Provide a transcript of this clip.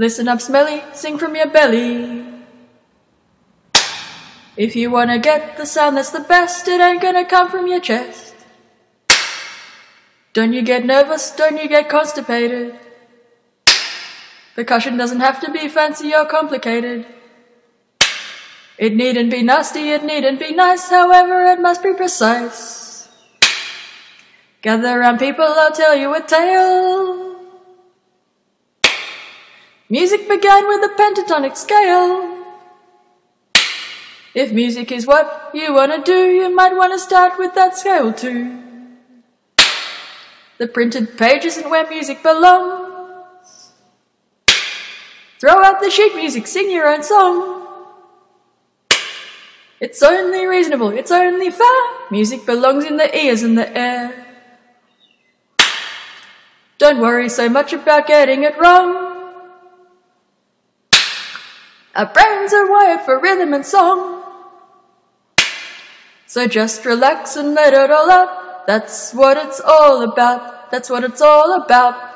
Listen up, smelly, sing from your belly. If you wanna get the sound that's the best, it ain't gonna come from your chest. Don't you get nervous, don't you get constipated. Percussion doesn't have to be fancy or complicated. It needn't be nasty, it needn't be nice, however, it must be precise. Gather round people, I'll tell you a tale. Music began with a pentatonic scale. If music is what you wanna do, you might wanna start with that scale too. The printed page isn't where music belongs. Throw out the sheet music, sing your own song. It's only reasonable, it's only fair. Music belongs in the ears and the air. Don't worry so much about getting it wrong. Our brains are wired for rhythm and song. So just relax and let it all out. That's what it's all about. That's what it's all about.